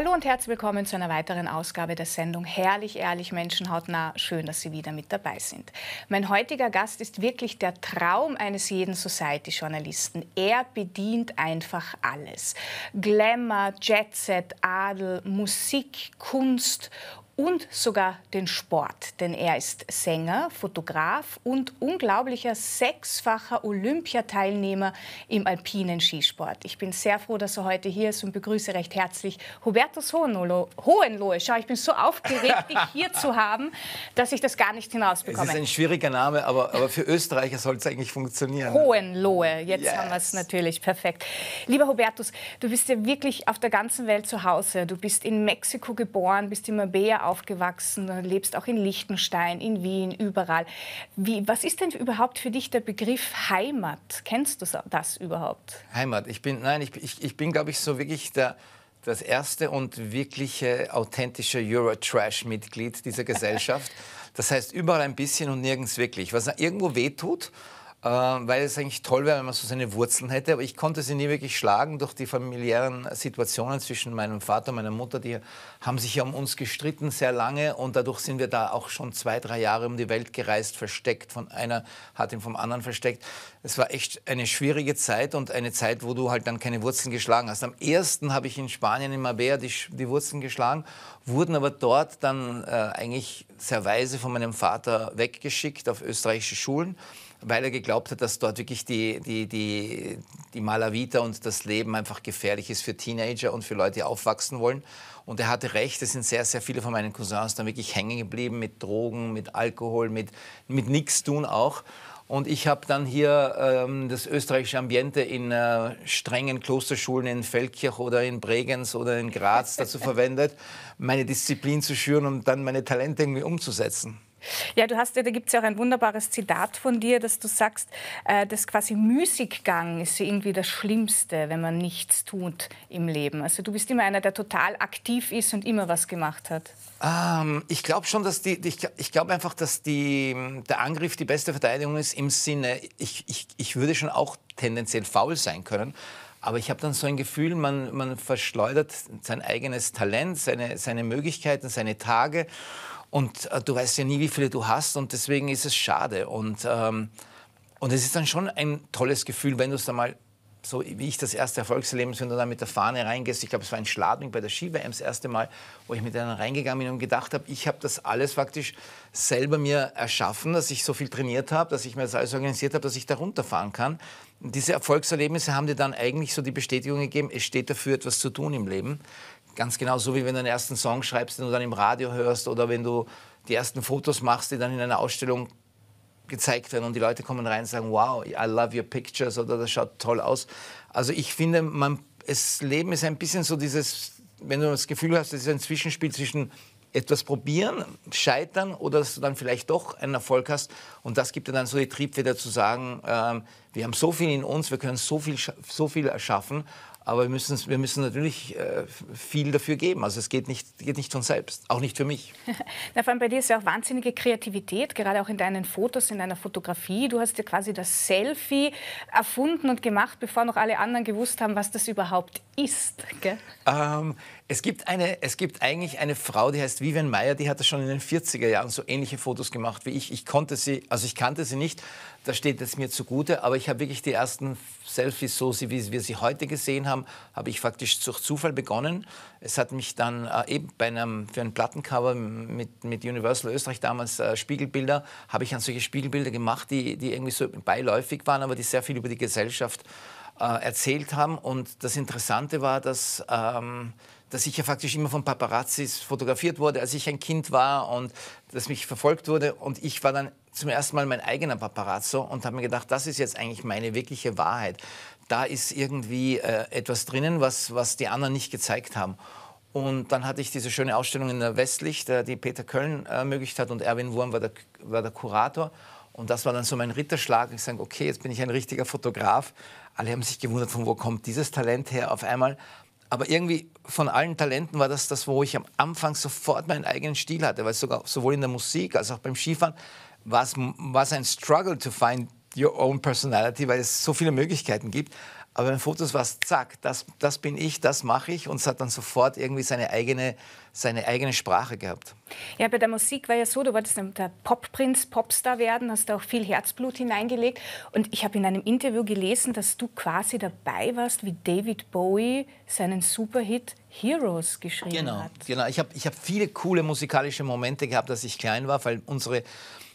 Hallo und herzlich willkommen zu einer weiteren Ausgabe der Sendung Herrlich, ehrlich, menschenhautnah. Schön, dass Sie wieder mit dabei sind. Mein heutiger Gast ist wirklich der Traum eines jeden Society-Journalisten. Er bedient einfach alles. Glamour, Jetset, Adel, Musik, Kunst und sogar den Sport. Denn er ist Sänger, Fotograf und unglaublicher sechsfacher Olympiateilnehmer im alpinen Skisport. Ich bin sehr froh, dass er heute hier ist und begrüße recht herzlich Hubertus Hohenlohe. Schau, ich bin so aufgeregt, dich hier zu haben, dass ich das gar nicht hinausbekomme. Es ist ein schwieriger Name, aber, aber für Österreicher soll es eigentlich funktionieren. Hohenlohe, jetzt yes. haben wir es natürlich perfekt. Lieber Hubertus, du bist ja wirklich auf der ganzen Welt zu Hause. Du bist in Mexiko geboren, bist in Marbella aufgewachsen, lebst auch in Liechtenstein, in Wien, überall. Wie, was ist denn überhaupt für dich der Begriff Heimat? Kennst du das überhaupt? Heimat, ich bin, nein, ich, ich, ich bin, glaube ich, so wirklich der, das erste und wirkliche authentische Eurotrash-Mitglied dieser Gesellschaft. Das heißt, überall ein bisschen und nirgends wirklich. Was irgendwo wehtut, weil es eigentlich toll wäre, wenn man so seine Wurzeln hätte. Aber ich konnte sie nie wirklich schlagen durch die familiären Situationen zwischen meinem Vater und meiner Mutter. Die haben sich ja um uns gestritten sehr lange und dadurch sind wir da auch schon zwei, drei Jahre um die Welt gereist, versteckt. Von einer hat ihn vom anderen versteckt. Es war echt eine schwierige Zeit und eine Zeit, wo du halt dann keine Wurzeln geschlagen hast. Am ersten habe ich in Spanien, in Marbella, die, die Wurzeln geschlagen, wurden aber dort dann äh, eigentlich sehr weise von meinem Vater weggeschickt auf österreichische Schulen weil er geglaubt hat, dass dort wirklich die, die, die, die Malavita und das Leben einfach gefährlich ist für Teenager und für Leute, die aufwachsen wollen. Und er hatte recht, es sind sehr, sehr viele von meinen Cousins dann wirklich hängen geblieben mit Drogen, mit Alkohol, mit, mit nichts tun auch. Und ich habe dann hier ähm, das österreichische Ambiente in äh, strengen Klosterschulen in Feldkirch oder in Bregenz oder in Graz dazu verwendet, meine Disziplin zu schüren und dann meine Talente irgendwie umzusetzen. Ja, du hast, da gibt es ja auch ein wunderbares Zitat von dir, dass du sagst, äh, dass quasi Müßiggang ist irgendwie das Schlimmste, wenn man nichts tut im Leben. Also du bist immer einer, der total aktiv ist und immer was gemacht hat. Ähm, ich glaube schon, dass die, ich, ich glaube einfach, dass die, der Angriff die beste Verteidigung ist im Sinne, ich, ich, ich würde schon auch tendenziell faul sein können. Aber ich habe dann so ein Gefühl, man, man verschleudert sein eigenes Talent, seine, seine Möglichkeiten, seine Tage. Und äh, du weißt ja nie, wie viele du hast und deswegen ist es schade. Und, ähm, und es ist dann schon ein tolles Gefühl, wenn du es dann mal so wie ich das erste Erfolgserlebnis, wenn du da mit der Fahne reingehst. Ich glaube, es war ein Schladming bei der Ski-WM das erste Mal, wo ich mit einer reingegangen bin und gedacht habe, ich habe das alles faktisch selber mir erschaffen, dass ich so viel trainiert habe, dass ich mir das alles organisiert habe, dass ich da runterfahren kann. Und diese Erfolgserlebnisse haben dir dann eigentlich so die Bestätigung gegeben, es steht dafür etwas zu tun im Leben. Ganz genau so, wie wenn du den ersten Song schreibst, den du dann im Radio hörst oder wenn du die ersten Fotos machst, die dann in einer Ausstellung gezeigt werden und die Leute kommen rein und sagen, wow, I love your pictures oder das schaut toll aus. Also ich finde, man, das Leben ist ein bisschen so dieses, wenn du das Gefühl hast, es ist ein Zwischenspiel zwischen etwas probieren, scheitern oder dass du dann vielleicht doch einen Erfolg hast. Und das gibt dir dann so die Triebfeder zu sagen, äh, wir haben so viel in uns, wir können so viel, so viel erschaffen aber wir müssen, wir müssen natürlich äh, viel dafür geben. Also es geht nicht, geht nicht von selbst, auch nicht für mich. Na, vor allem bei dir ist ja auch wahnsinnige Kreativität, gerade auch in deinen Fotos, in deiner Fotografie. Du hast ja quasi das Selfie erfunden und gemacht, bevor noch alle anderen gewusst haben, was das überhaupt ist. Ähm, es gibt, eine, es gibt eigentlich eine Frau, die heißt Vivian Meyer, die hat schon in den 40er Jahren so ähnliche Fotos gemacht wie ich. Ich konnte sie, also ich kannte sie nicht, das steht jetzt mir zugute, aber ich habe wirklich die ersten Selfies, so wie wir sie heute gesehen haben, habe ich faktisch durch Zufall begonnen. Es hat mich dann äh, eben bei einem, für ein Plattencover mit, mit Universal Österreich damals äh, Spiegelbilder, habe ich dann solche Spiegelbilder gemacht, die, die irgendwie so beiläufig waren, aber die sehr viel über die Gesellschaft äh, erzählt haben. Und das Interessante war, dass... Ähm, dass ich ja faktisch immer von Paparazzis fotografiert wurde, als ich ein Kind war und dass mich verfolgt wurde. Und ich war dann zum ersten Mal mein eigener Paparazzo und habe mir gedacht, das ist jetzt eigentlich meine wirkliche Wahrheit. Da ist irgendwie äh, etwas drinnen, was, was die anderen nicht gezeigt haben. Und dann hatte ich diese schöne Ausstellung in der Westlicht, äh, die Peter Köln ermöglicht hat und Erwin Wurm war der, war der Kurator. Und das war dann so mein Ritterschlag. Ich sage, okay, jetzt bin ich ein richtiger Fotograf. Alle haben sich gewundert, von wo kommt dieses Talent her auf einmal. Aber irgendwie von allen Talenten war das das, wo ich am Anfang sofort meinen eigenen Stil hatte, weil sogar sowohl in der Musik als auch beim Skifahren war es ein Struggle to find your own personality, weil es so viele Möglichkeiten gibt. Aber bei Fotos war es zack, das, das bin ich, das mache ich. Und es hat dann sofort irgendwie seine eigene, seine eigene Sprache gehabt. Ja, bei der Musik war ja so, du wolltest der Popprinz, Popstar werden, hast da auch viel Herzblut hineingelegt. Und ich habe in einem Interview gelesen, dass du quasi dabei warst, wie David Bowie seinen Superhit Heroes geschrieben genau, hat. Genau, ich habe ich hab viele coole musikalische Momente gehabt, als ich klein war, weil unsere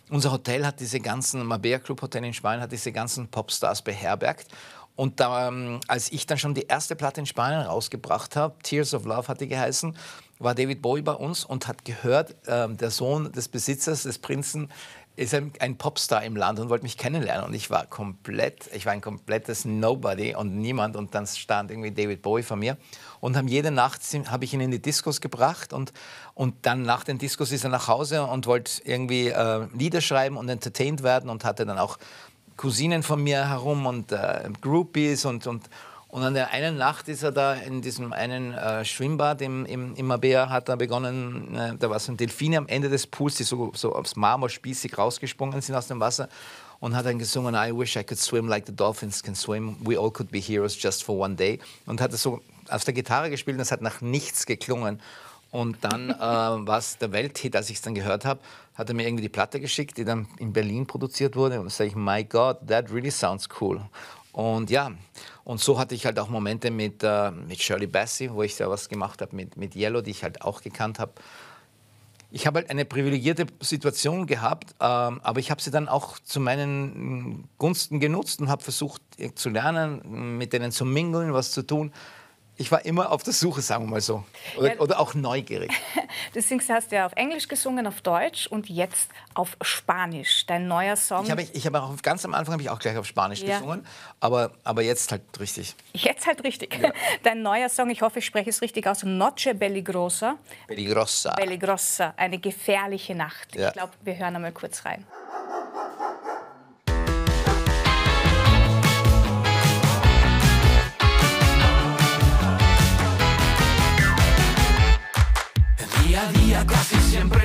unser Hotel hat diese ganzen, Mabea Club Hotel in Spanien hat diese ganzen Popstars beherbergt. Und da, ähm, als ich dann schon die erste Platte in Spanien rausgebracht habe, Tears of Love hat die geheißen, war David Bowie bei uns und hat gehört, äh, der Sohn des Besitzers, des Prinzen, ist ein, ein, Popstar im Land und wollte mich kennenlernen. Und ich war komplett, ich war ein komplettes Nobody und niemand. Und dann stand irgendwie David Bowie vor mir. Und haben jede Nacht habe ich ihn in die Diskos gebracht. Und, und dann nach den Diskos ist er nach Hause und wollte irgendwie äh, Lieder schreiben und entertained werden und hatte dann auch Cousinen von mir herum und äh, Groupies und, und, und an der einen Nacht ist er da in diesem einen äh, Schwimmbad im, im, im Mabea, hat er begonnen, äh, da war so ein Delfine am Ende des Pools, die so, so aufs Marmor spießig rausgesprungen sind aus dem Wasser und hat dann gesungen, I wish I could swim like the dolphins can swim, we all could be heroes just for one day und hat es so auf der Gitarre gespielt und es hat nach nichts geklungen. Und dann äh, war es der Welthit, als ich es dann gehört habe, hat er mir irgendwie die Platte geschickt, die dann in Berlin produziert wurde. Und sage ich, my God, that really sounds cool. Und ja, und so hatte ich halt auch Momente mit, äh, mit Shirley Bassey, wo ich da was gemacht habe, mit, mit Yellow, die ich halt auch gekannt habe. Ich habe halt eine privilegierte Situation gehabt, äh, aber ich habe sie dann auch zu meinen Gunsten genutzt und habe versucht zu lernen, mit denen zu mingeln, was zu tun ich war immer auf der Suche, sagen wir mal so. Oder, ja, oder auch neugierig. Du singst, hast ja auf Englisch gesungen, auf Deutsch und jetzt auf Spanisch. Dein neuer Song. Ich habe ich hab auch ganz am Anfang habe ich auch gleich auf Spanisch ja. gesungen, aber, aber jetzt halt richtig. Jetzt halt richtig. Ja. Dein neuer Song, ich hoffe, ich spreche es richtig aus, Noche Belligrosa. Belligrosa. Belligrosa, eine gefährliche Nacht. Ich glaube, wir hören einmal kurz rein. Siempre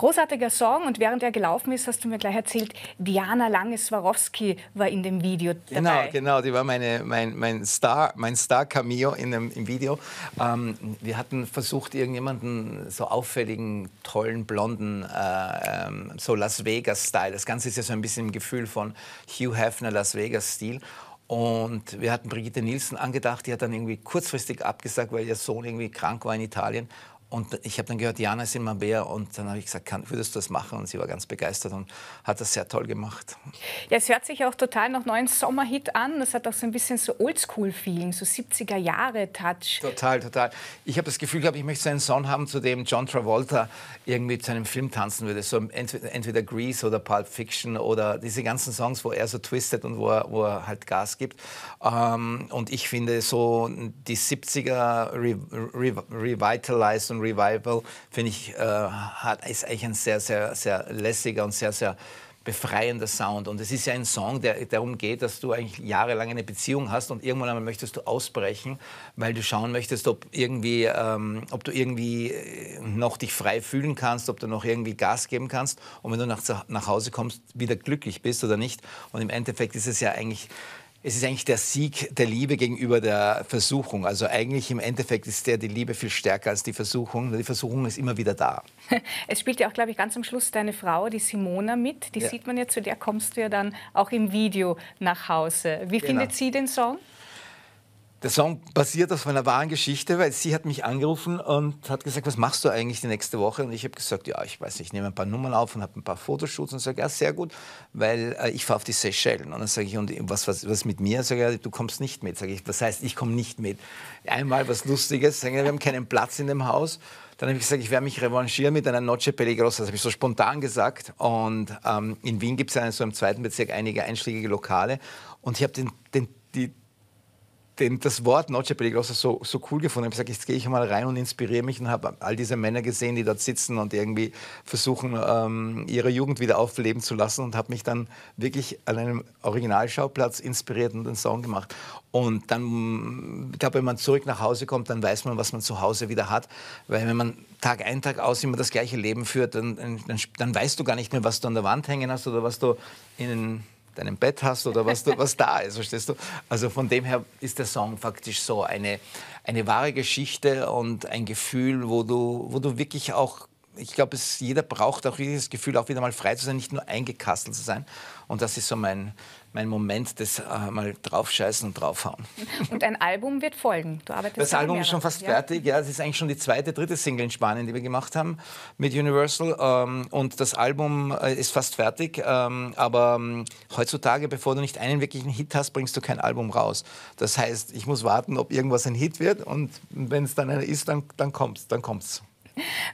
Großartiger Song und während er gelaufen ist, hast du mir gleich erzählt, Diana Lange-Swarovski war in dem Video dabei. Genau, genau, die war meine, mein, mein Star, mein Star-Cameo im Video. Ähm, wir hatten versucht, irgendjemanden so auffälligen, tollen, blonden, äh, ähm, so Las Vegas-Style. Das Ganze ist ja so ein bisschen im Gefühl von Hugh Hefner, Las Vegas-Stil. Und wir hatten Brigitte Nielsen angedacht, die hat dann irgendwie kurzfristig abgesagt, weil ihr Sohn irgendwie krank war in Italien. Und ich habe dann gehört, Jana ist in Mabea und dann habe ich gesagt, kann, würdest du das machen? Und sie war ganz begeistert und hat das sehr toll gemacht. Ja, es hört sich auch total nach neuen Sommerhit an. Das hat auch so ein bisschen so Oldschool-Feeling, so 70er-Jahre-Touch. Total, total. Ich habe das Gefühl gehabt, ich möchte so einen Song haben, zu dem John Travolta irgendwie zu einem Film tanzen würde. So entweder, entweder Grease oder Pulp Fiction oder diese ganzen Songs, wo er so twistet und wo er, wo er halt Gas gibt. Ähm, und ich finde so die 70er re, re, revitalized und Revival, finde ich, äh, hat, ist eigentlich ein sehr, sehr, sehr lässiger und sehr, sehr befreiender Sound. Und es ist ja ein Song, der darum geht, dass du eigentlich jahrelang eine Beziehung hast und irgendwann einmal möchtest du ausbrechen, weil du schauen möchtest, ob, irgendwie, ähm, ob du irgendwie äh, noch dich frei fühlen kannst, ob du noch irgendwie Gas geben kannst und wenn du nach, nach Hause kommst, wieder glücklich bist oder nicht. Und im Endeffekt ist es ja eigentlich es ist eigentlich der Sieg der Liebe gegenüber der Versuchung. Also eigentlich im Endeffekt ist der die Liebe viel stärker als die Versuchung. Die Versuchung ist immer wieder da. Es spielt ja auch, glaube ich, ganz am Schluss deine Frau, die Simona, mit. Die ja. sieht man ja, zu der kommst du ja dann auch im Video nach Hause. Wie genau. findet sie den Song? Der Song basiert auf einer wahren Geschichte, weil sie hat mich angerufen und hat gesagt, was machst du eigentlich die nächste Woche? Und ich habe gesagt, ja, ich weiß nicht, ich nehme ein paar Nummern auf und habe ein paar Fotoshoots und sage, ja, sehr gut, weil äh, ich fahre auf die Seychellen. Und dann sage ich, und was, was, was mit mir? Sage ich, ja, du kommst nicht mit. Sage ich, was heißt, ich komme nicht mit? Einmal was Lustiges, sage wir haben keinen Platz in dem Haus. Dann habe ich gesagt, ich werde mich revanchieren mit einer Noche Peligrosa. Das habe ich so spontan gesagt. Und ähm, in Wien gibt es so im zweiten Bezirk einige einschlägige Lokale. Und ich habe den, den, die, den, das Wort Noche Peligrosa so, so cool gefunden. Ich habe gesagt, jetzt gehe ich mal rein und inspiriere mich und habe all diese Männer gesehen, die dort sitzen und irgendwie versuchen, ähm, ihre Jugend wieder aufleben zu lassen und habe mich dann wirklich an einem Originalschauplatz inspiriert und einen Song gemacht. Und dann, ich glaube, wenn man zurück nach Hause kommt, dann weiß man, was man zu Hause wieder hat. Weil wenn man Tag ein, Tag aus immer das gleiche Leben führt, dann, dann, dann weißt du gar nicht mehr, was du an der Wand hängen hast oder was du in deinem Bett hast oder was, du, was da ist, verstehst du? Also von dem her ist der Song faktisch so eine, eine wahre Geschichte und ein Gefühl, wo du, wo du wirklich auch ich glaube, jeder braucht auch dieses Gefühl, auch wieder mal frei zu sein, nicht nur eingekastelt zu sein. Und das ist so mein, mein Moment des äh, mal draufscheißen und draufhauen. Und ein Album wird folgen. Du arbeitest das Album ist schon fast ja. fertig. Ja, es ist eigentlich schon die zweite, dritte Single in Spanien, die wir gemacht haben mit Universal. Ähm, und das Album äh, ist fast fertig. Ähm, aber ähm, heutzutage, bevor du nicht einen wirklichen Hit hast, bringst du kein Album raus. Das heißt, ich muss warten, ob irgendwas ein Hit wird. Und wenn es dann einer ist, dann, dann kommt es. Dann kommt's.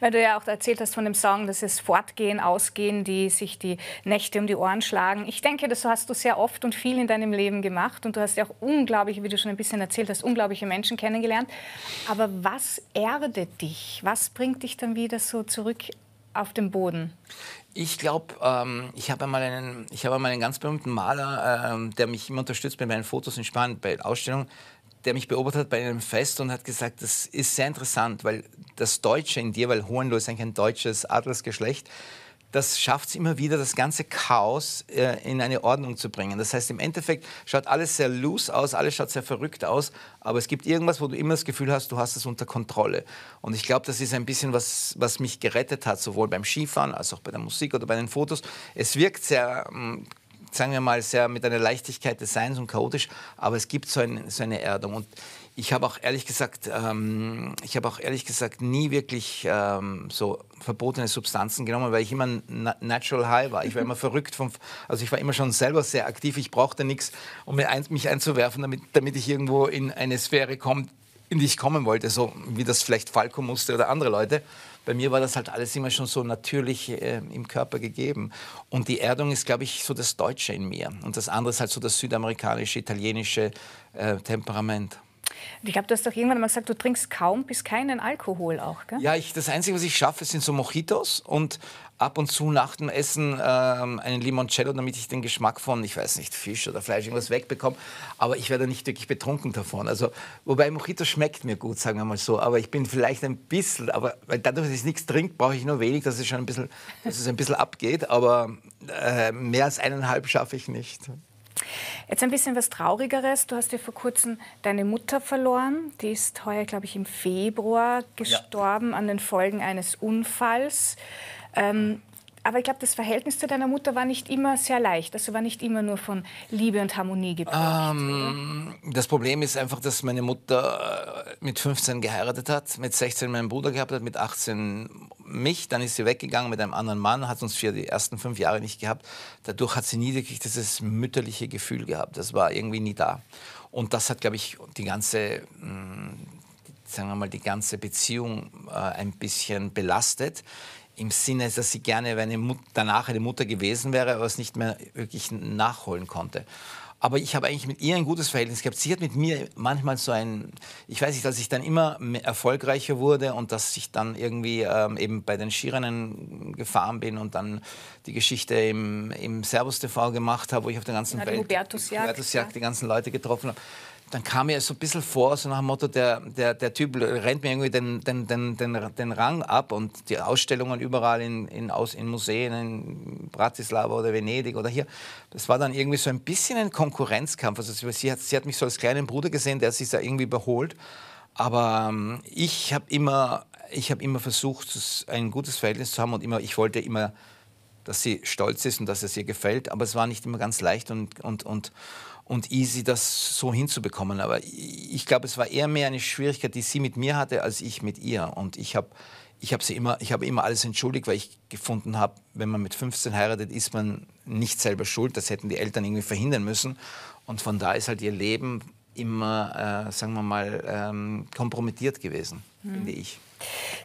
Weil du ja auch erzählt hast von dem Song, dass es Fortgehen, Ausgehen, die sich die Nächte um die Ohren schlagen. Ich denke, das hast du sehr oft und viel in deinem Leben gemacht und du hast ja auch unglaublich, wie du schon ein bisschen erzählt hast, unglaubliche Menschen kennengelernt. Aber was erdet dich? Was bringt dich dann wieder so zurück auf den Boden? Ich glaube, ähm, ich habe einmal einen, habe einmal einen ganz berühmten Maler, ähm, der mich immer unterstützt bei meinen Fotos in Spanien, bei Ausstellungen der mich beobachtet hat bei einem Fest und hat gesagt, das ist sehr interessant, weil das Deutsche in dir, weil Hohenlohe ist eigentlich ein deutsches Adelsgeschlecht, das schafft es immer wieder, das ganze Chaos äh, in eine Ordnung zu bringen. Das heißt, im Endeffekt schaut alles sehr loose aus, alles schaut sehr verrückt aus, aber es gibt irgendwas, wo du immer das Gefühl hast, du hast es unter Kontrolle. Und ich glaube, das ist ein bisschen was, was mich gerettet hat, sowohl beim Skifahren als auch bei der Musik oder bei den Fotos. Es wirkt sehr ähm, sagen wir mal, sehr mit einer Leichtigkeit des Seins und chaotisch, aber es gibt so, ein, so eine Erdung. Und ich habe auch ehrlich gesagt, ähm, ich habe auch ehrlich gesagt nie wirklich ähm, so verbotene Substanzen genommen, weil ich immer natural high war. Ich war immer verrückt vom, also ich war immer schon selber sehr aktiv. Ich brauchte nichts, um mich einzuwerfen, damit, damit ich irgendwo in eine Sphäre komme, in die ich kommen wollte, so wie das vielleicht Falco musste oder andere Leute bei mir war das halt alles immer schon so natürlich äh, im Körper gegeben. Und die Erdung ist, glaube ich, so das Deutsche in mir. Und das andere ist halt so das südamerikanische, italienische äh, Temperament. Ich glaube, du hast doch irgendwann mal gesagt, du trinkst kaum bis keinen Alkohol auch, gell? Ja, ich, das Einzige, was ich schaffe, sind so Mojitos und ab und zu nach dem Essen ähm, einen Limoncello, damit ich den Geschmack von, ich weiß nicht, Fisch oder Fleisch, irgendwas wegbekomme. Aber ich werde nicht wirklich betrunken davon. Also, wobei Mojito schmeckt mir gut, sagen wir mal so. Aber ich bin vielleicht ein bisschen, aber weil dadurch, dass ich nichts trinke, brauche ich nur wenig, dass es schon ein bisschen, dass es ein bisschen abgeht. Aber äh, mehr als eineinhalb schaffe ich nicht. Jetzt ein bisschen was Traurigeres. Du hast ja vor kurzem deine Mutter verloren. Die ist heuer, glaube ich, im Februar gestorben ja. an den Folgen eines Unfalls. Ähm, aber ich glaube, das Verhältnis zu deiner Mutter war nicht immer sehr leicht. Also war nicht immer nur von Liebe und Harmonie geprägt. Ähm, das Problem ist einfach, dass meine Mutter äh, mit 15 geheiratet hat, mit 16 meinen Bruder gehabt hat, mit 18 mich. Dann ist sie weggegangen mit einem anderen Mann, hat uns für die ersten fünf Jahre nicht gehabt. Dadurch hat sie nie wirklich dieses mütterliche Gefühl gehabt. Das war irgendwie nie da. Und das hat, glaube ich, die ganze, hm, sagen wir mal, die ganze Beziehung äh, ein bisschen belastet im Sinne, dass sie gerne eine Mut danach eine Mutter gewesen wäre, aber es nicht mehr wirklich nachholen konnte. Aber ich habe eigentlich mit ihr ein gutes Verhältnis gehabt. Sie hat mit mir manchmal so ein, ich weiß nicht, dass ich dann immer erfolgreicher wurde und dass ich dann irgendwie ähm, eben bei den Skirennen gefahren bin und dann die Geschichte im, im Servus TV gemacht habe, wo ich auf der ganzen ja, Welt Hubertusjagd, Hubertusjagd, ja. die ganzen Leute getroffen habe dann kam mir so ein bisschen vor, so nach dem Motto, der, der, der Typ rennt mir irgendwie den, den, den, den, den Rang ab und die Ausstellungen überall in, in, aus, in Museen, in Bratislava oder Venedig oder hier, das war dann irgendwie so ein bisschen ein Konkurrenzkampf. Also sie hat, sie hat mich so als kleinen Bruder gesehen, der sich da irgendwie überholt. Aber ähm, ich habe immer, hab immer versucht, ein gutes Verhältnis zu haben und immer, ich wollte immer, dass sie stolz ist und dass es ihr gefällt. Aber es war nicht immer ganz leicht und, und, und, und easy, das so hinzubekommen. Aber ich glaube, es war eher mehr eine Schwierigkeit, die sie mit mir hatte, als ich mit ihr. Und ich habe ich habe immer, ich immer alles entschuldigt, weil ich gefunden habe, wenn man mit 15 heiratet, ist man nicht selber schuld. Das hätten die Eltern irgendwie verhindern müssen. Und von da ist halt ihr Leben immer, äh, sagen wir mal, ähm, kompromittiert gewesen, mhm. finde ich.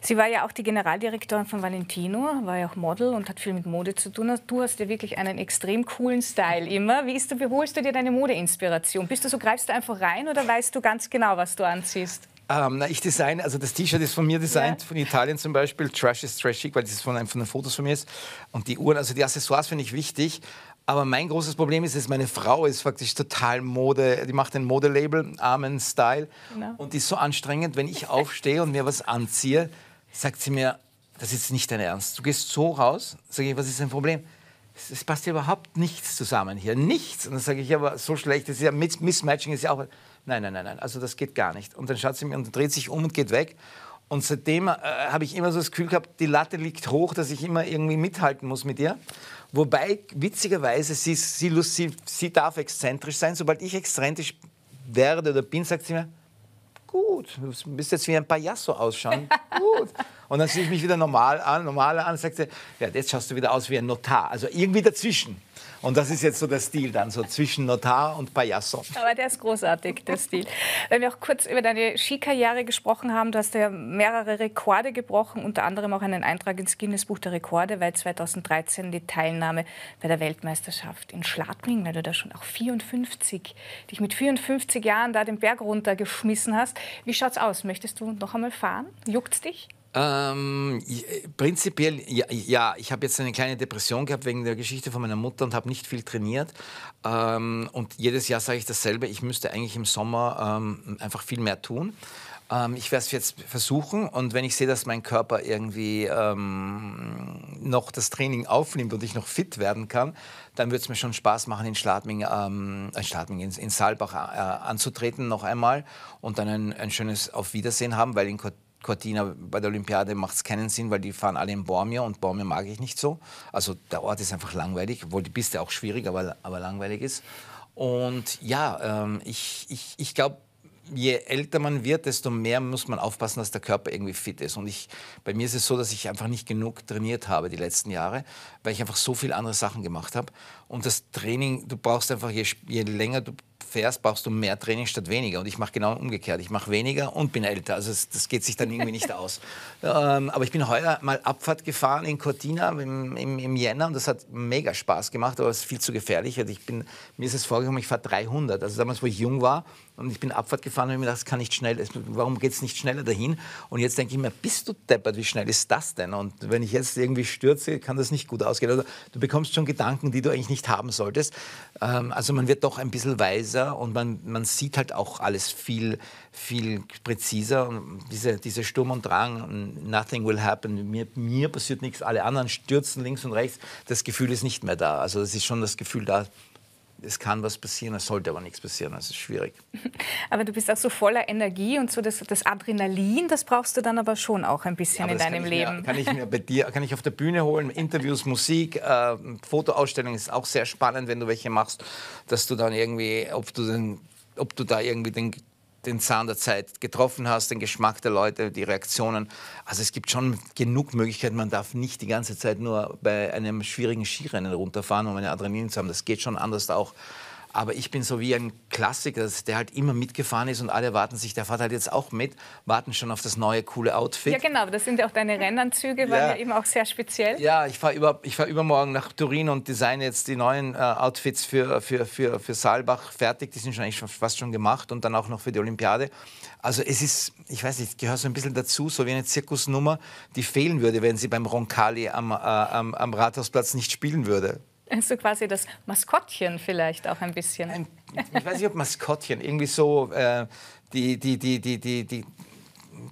Sie war ja auch die Generaldirektorin von Valentino, war ja auch Model und hat viel mit Mode zu tun. Du hast ja wirklich einen extrem coolen Style immer. Wie, ist du, wie holst du dir deine Modeinspiration? Bist du so, greifst du einfach rein oder weißt du ganz genau, was du anziehst? Ähm, na, ich design, also das T-Shirt ist von mir designt, ja. von Italien zum Beispiel. Trash is trashig, weil das von, von den Fotos von mir ist. Und die Uhren, also die Accessoires finde ich wichtig. Aber mein großes Problem ist, dass meine Frau ist faktisch total Mode, die macht ein Modelabel, Armen Style. Genau. Und die ist so anstrengend, wenn ich aufstehe und mir was anziehe, sagt sie mir, das ist nicht dein Ernst. Du gehst so raus, sage ich, was ist dein Problem? Es passt ja überhaupt nichts zusammen hier, nichts. Und dann sage ich, aber so schlecht, das ist ja Mismatching ist ja auch. Nein, nein, nein, nein, also das geht gar nicht. Und dann schaut sie mir und dreht sich um und geht weg. Und seitdem äh, habe ich immer so das Gefühl gehabt, die Latte liegt hoch, dass ich immer irgendwie mithalten muss mit ihr. Wobei, witzigerweise, sie, sie, sie, sie darf exzentrisch sein. Sobald ich exzentrisch werde oder bin, sagt sie mir, gut, du bist jetzt wie ein Payaso ausschauen. gut. Und dann sehe ich mich wieder normal an, normaler an, sagt sie, ja, jetzt schaust du wieder aus wie ein Notar. Also irgendwie dazwischen. Und das ist jetzt so der Stil dann, so zwischen Notar und Payaso. Aber der ist großartig, der Stil. Wenn wir auch kurz über deine Skikarriere gesprochen haben, du hast ja mehrere Rekorde gebrochen, unter anderem auch einen Eintrag ins Guinness-Buch der Rekorde, weil 2013 die Teilnahme bei der Weltmeisterschaft in Schladming, weil du da schon auch 54, dich mit 54 Jahren da den Berg runtergeschmissen hast. Wie schaut's aus? Möchtest du noch einmal fahren? Juckt's dich? Ähm, prinzipiell, ja, ja ich habe jetzt eine kleine Depression gehabt wegen der Geschichte von meiner Mutter und habe nicht viel trainiert. Ähm, und jedes Jahr sage ich dasselbe, ich müsste eigentlich im Sommer ähm, einfach viel mehr tun. Ähm, ich werde es jetzt versuchen und wenn ich sehe, dass mein Körper irgendwie ähm, noch das Training aufnimmt und ich noch fit werden kann, dann wird es mir schon Spaß machen, in Schladming, ähm, in, Schladming in, in Saalbach äh, anzutreten noch einmal und dann ein, ein schönes Auf Wiedersehen haben, weil in Cortina bei der Olympiade macht es keinen Sinn, weil die fahren alle in Bormio und Bormio mag ich nicht so. Also der Ort ist einfach langweilig, obwohl die Piste auch schwierig, aber, aber langweilig ist. Und ja, ähm, ich, ich, ich glaube, je älter man wird, desto mehr muss man aufpassen, dass der Körper irgendwie fit ist. Und ich, bei mir ist es so, dass ich einfach nicht genug trainiert habe die letzten Jahre, weil ich einfach so viele andere Sachen gemacht habe. Und das Training, du brauchst einfach, je, je länger du fährst, brauchst du mehr Training statt weniger. Und ich mache genau umgekehrt. Ich mache weniger und bin älter. Also das, das geht sich dann irgendwie nicht aus. Ähm, aber ich bin heuer mal Abfahrt gefahren in Cortina im, im, im Jänner und das hat mega Spaß gemacht, aber es ist viel zu gefährlich. Also ich bin, mir ist es vorgekommen, ich fahre 300. Also damals, wo ich jung war, und ich bin Abfahrt gefahren und mir gedacht, das kann nicht schnell, warum geht es nicht schneller dahin? Und jetzt denke ich mir, bist du deppert, wie schnell ist das denn? Und wenn ich jetzt irgendwie stürze, kann das nicht gut ausgehen. Also du bekommst schon Gedanken, die du eigentlich nicht haben solltest. Ähm, also man wird doch ein bisschen weiser und man, man sieht halt auch alles viel, viel präziser. Und diese, diese Sturm und Drang, nothing will happen, mir, mir passiert nichts, alle anderen stürzen links und rechts, das Gefühl ist nicht mehr da. Also es ist schon das Gefühl da, es kann was passieren, es sollte aber nichts passieren, das ist schwierig. Aber du bist auch so voller Energie und so das, das Adrenalin, das brauchst du dann aber schon auch ein bisschen ja, in deinem kann Leben. Mir, kann ich mir bei dir, kann ich auf der Bühne holen, Interviews, Musik, äh, Fotoausstellungen ist auch sehr spannend, wenn du welche machst, dass du dann irgendwie, ob du, den, ob du da irgendwie den den Zahn der Zeit getroffen hast, den Geschmack der Leute, die Reaktionen. Also es gibt schon genug Möglichkeiten. Man darf nicht die ganze Zeit nur bei einem schwierigen Skirennen runterfahren, um eine Adrenalin zu haben. Das geht schon anders auch. Aber ich bin so wie ein Klassiker, der halt immer mitgefahren ist und alle warten sich, der fährt halt jetzt auch mit, warten schon auf das neue, coole Outfit. Ja, genau, das sind ja auch deine Rennanzüge, waren ja, ja eben auch sehr speziell. Ja, ich fahre über, fahr übermorgen nach Turin und designe jetzt die neuen äh, Outfits für, für, für, für Saalbach fertig. Die sind schon eigentlich fast schon gemacht und dann auch noch für die Olympiade. Also es ist, ich weiß nicht, gehört so ein bisschen dazu, so wie eine Zirkusnummer, die fehlen würde, wenn sie beim Roncalli am, äh, am, am Rathausplatz nicht spielen würde. So quasi das Maskottchen vielleicht auch ein bisschen. Ein, ich weiß nicht, ob Maskottchen, irgendwie so äh, die, die, die, die, die, die,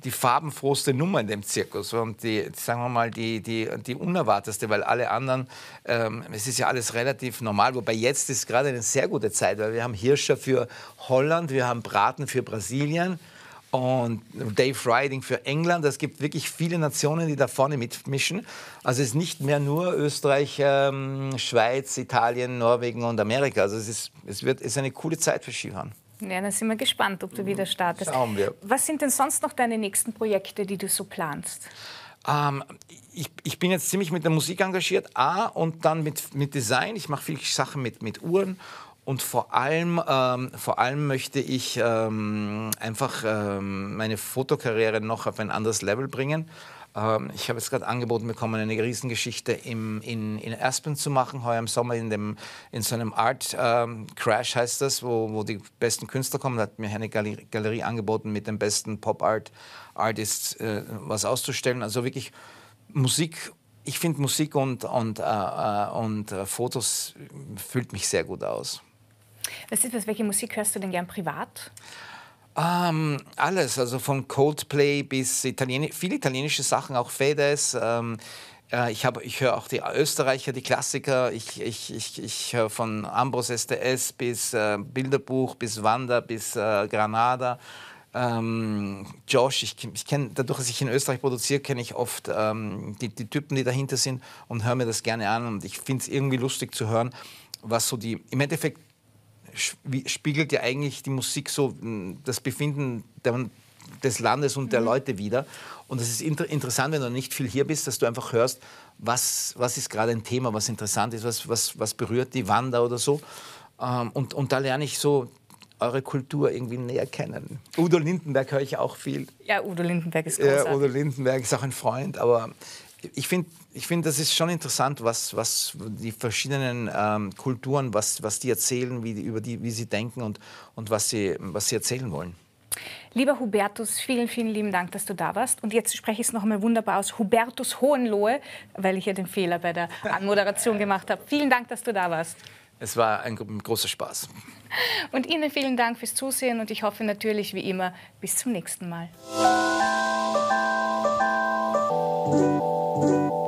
die farbenfrohste Nummer in dem Zirkus und die, sagen wir mal, die, die, die unerwartetste, weil alle anderen, ähm, es ist ja alles relativ normal, wobei jetzt ist gerade eine sehr gute Zeit, weil wir haben Hirscher für Holland, wir haben Braten für Brasilien und Dave Riding für England. Es gibt wirklich viele Nationen, die da vorne mitmischen. Also es ist nicht mehr nur Österreich, ähm, Schweiz, Italien, Norwegen und Amerika. Also es ist, es wird, es ist eine coole Zeit für Skifahren. Ja, dann sind wir gespannt, ob du wieder startest. Schauen wir. Was sind denn sonst noch deine nächsten Projekte, die du so planst? Ähm, ich, ich, bin jetzt ziemlich mit der Musik engagiert, A, und dann mit, mit Design. Ich mache viele Sachen mit, mit Uhren und vor allem, ähm, vor allem möchte ich ähm, einfach ähm, meine Fotokarriere noch auf ein anderes Level bringen. Ähm, ich habe jetzt gerade angeboten bekommen, eine Riesengeschichte im, in, in Aspen zu machen, heuer im Sommer in, dem, in so einem Art ähm, Crash heißt das, wo, wo die besten Künstler kommen. Da hat mir eine Galerie, Galerie angeboten, mit den besten Pop-Art-Artists äh, was auszustellen. Also wirklich Musik ich finde Musik und, und, äh, äh und äh, Fotos füllt mich sehr gut aus. Was ist das, welche Musik hörst du denn gern privat? Ähm, alles, also von Coldplay bis Italienisch, viele italienische Sachen, auch Fedes. Ähm, äh, ich, ich höre auch die Österreicher, die Klassiker. Ich, ich, ich, ich höre von Ambros STS bis äh, Bilderbuch, bis Wanda, bis äh, Granada. Ähm, Josh, ich, ich kenne, dadurch, dass ich in Österreich produziere, kenne ich oft ähm, die, die Typen, die dahinter sind und höre mir das gerne an. Und ich finde es irgendwie lustig zu hören, was so die, im Endeffekt spiegelt ja eigentlich die Musik so hm, das Befinden der, des Landes und der mhm. Leute wieder. Und es ist inter interessant, wenn du nicht viel hier bist, dass du einfach hörst, was, was ist gerade ein Thema, was interessant ist, was, was, was berührt die Wander oder so. Ähm, und, und da lerne ich so eure Kultur irgendwie näher kennen. Udo Lindenberg höre ich auch viel. Ja, Udo Lindenberg ist großartig. Ja, Udo Lindenberg ist auch ein Freund, aber ich finde, ich find, das ist schon interessant, was, was die verschiedenen ähm, Kulturen, was, was die erzählen, wie, die, über die, wie sie denken und, und was, sie, was sie erzählen wollen. Lieber Hubertus, vielen, vielen lieben Dank, dass du da warst. Und jetzt spreche ich es noch einmal wunderbar aus. Hubertus Hohenlohe, weil ich ja den Fehler bei der Anmoderation gemacht habe. Vielen Dank, dass du da warst. Es war ein großer Spaß. Und Ihnen vielen Dank fürs Zusehen und ich hoffe natürlich wie immer bis zum nächsten Mal. Thank you.